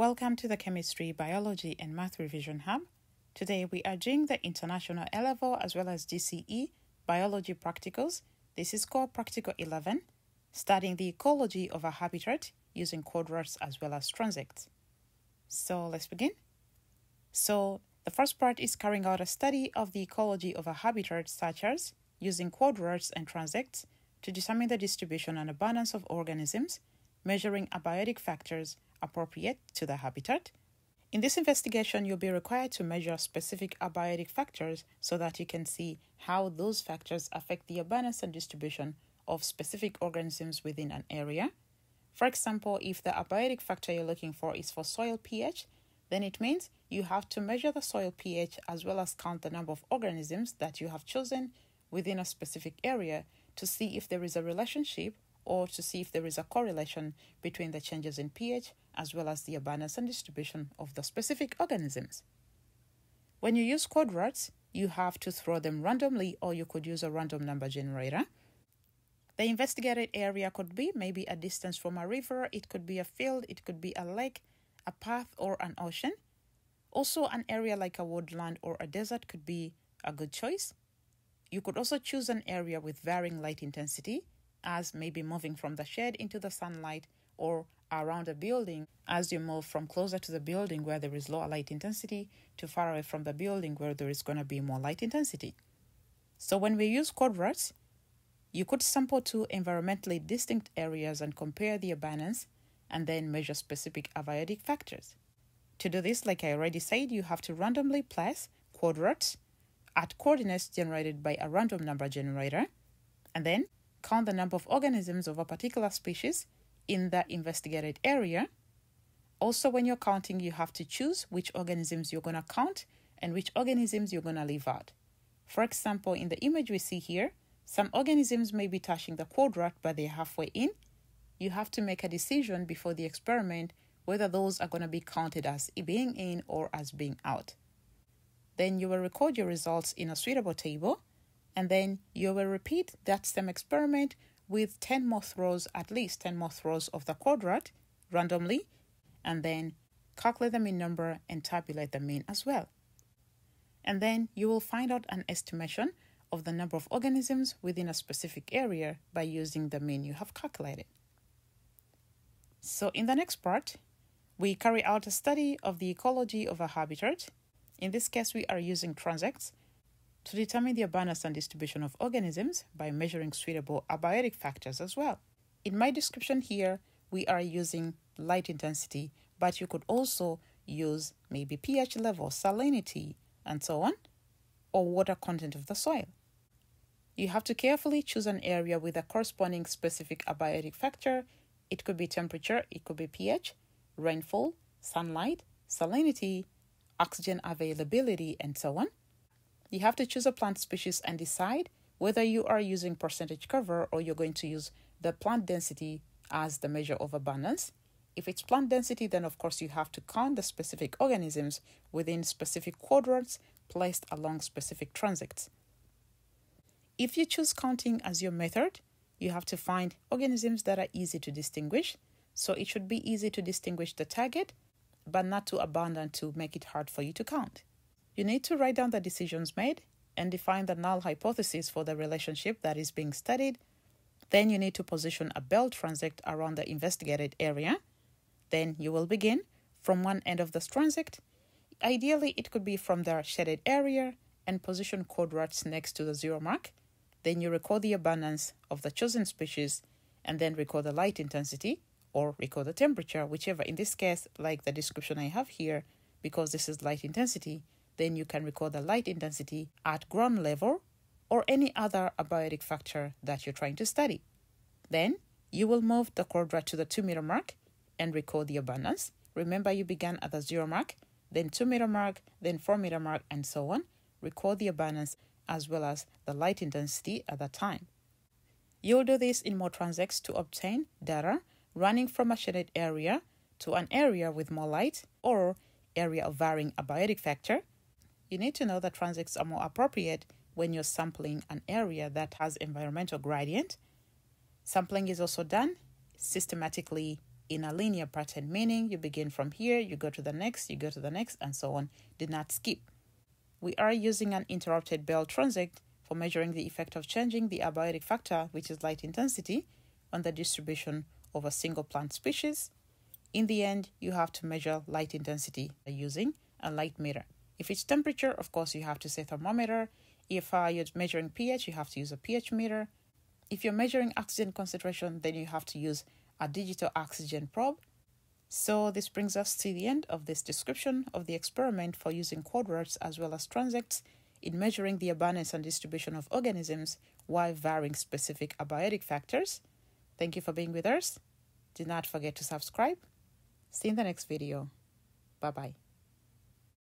Welcome to the Chemistry, Biology and Math Revision Hub. Today we are doing the International A level as well as GCE Biology Practicals. This is called Practical 11, studying the ecology of a habitat using quadrats as well as transects. So let's begin. So the first part is carrying out a study of the ecology of a habitat such as using quadrats and transects to determine the distribution and abundance of organisms, measuring abiotic factors appropriate to the habitat. In this investigation, you'll be required to measure specific abiotic factors so that you can see how those factors affect the abundance and distribution of specific organisms within an area. For example, if the abiotic factor you're looking for is for soil pH, then it means you have to measure the soil pH as well as count the number of organisms that you have chosen within a specific area to see if there is a relationship or to see if there is a correlation between the changes in pH as well as the abundance and distribution of the specific organisms. When you use quadrats, you have to throw them randomly or you could use a random number generator. The investigated area could be maybe a distance from a river, it could be a field, it could be a lake, a path, or an ocean. Also, an area like a woodland or a desert could be a good choice. You could also choose an area with varying light intensity, as maybe moving from the shade into the sunlight or around a building as you move from closer to the building where there is lower light intensity to far away from the building where there is going to be more light intensity. So when we use quadrants, you could sample two environmentally distinct areas and compare the abundance and then measure specific abiotic factors. To do this, like I already said, you have to randomly place quadrants at coordinates generated by a random number generator and then count the number of organisms of a particular species in the investigated area. Also, when you're counting, you have to choose which organisms you're going to count and which organisms you're going to leave out. For example, in the image we see here, some organisms may be touching the quadrant, but they're halfway in. You have to make a decision before the experiment whether those are going to be counted as being in or as being out. Then you will record your results in a suitable table, and then you will repeat that same experiment with 10 more throws, at least 10 more throws of the quadrant randomly, and then calculate the mean number and tabulate the mean as well. And then you will find out an estimation of the number of organisms within a specific area by using the mean you have calculated. So, in the next part, we carry out a study of the ecology of a habitat. In this case, we are using transects to determine the abundance and distribution of organisms by measuring suitable abiotic factors as well. In my description here, we are using light intensity, but you could also use maybe pH level, salinity, and so on, or water content of the soil. You have to carefully choose an area with a corresponding specific abiotic factor. It could be temperature, it could be pH, rainfall, sunlight, salinity, oxygen availability, and so on. You have to choose a plant species and decide whether you are using percentage cover or you're going to use the plant density as the measure of abundance. If it's plant density, then of course you have to count the specific organisms within specific quadrants placed along specific transects. If you choose counting as your method, you have to find organisms that are easy to distinguish. So it should be easy to distinguish the target, but not too abundant to make it hard for you to count. You need to write down the decisions made and define the null hypothesis for the relationship that is being studied. Then you need to position a belt transect around the investigated area. Then you will begin from one end of the transect. Ideally, it could be from the shaded area and position quadrants next to the zero mark. Then you record the abundance of the chosen species and then record the light intensity or record the temperature, whichever. In this case, like the description I have here, because this is light intensity, then you can record the light intensity at ground level or any other abiotic factor that you're trying to study. Then you will move the quadrant to the 2 meter mark and record the abundance. Remember, you began at the 0 mark, then 2 meter mark, then 4 meter mark, and so on. Record the abundance as well as the light intensity at that time. You'll do this in more transects to obtain data running from a shaded area to an area with more light or area of varying abiotic factor you need to know that transects are more appropriate when you're sampling an area that has environmental gradient. Sampling is also done systematically in a linear pattern, meaning you begin from here, you go to the next, you go to the next, and so on. Do not skip. We are using an interrupted belt transect for measuring the effect of changing the abiotic factor, which is light intensity, on the distribution of a single plant species. In the end, you have to measure light intensity using a light meter. If it's temperature, of course, you have to say thermometer. If uh, you're measuring pH, you have to use a pH meter. If you're measuring oxygen concentration, then you have to use a digital oxygen probe. So this brings us to the end of this description of the experiment for using quadrants as well as transects in measuring the abundance and distribution of organisms while varying specific abiotic factors. Thank you for being with us. Do not forget to subscribe. See you in the next video. Bye bye.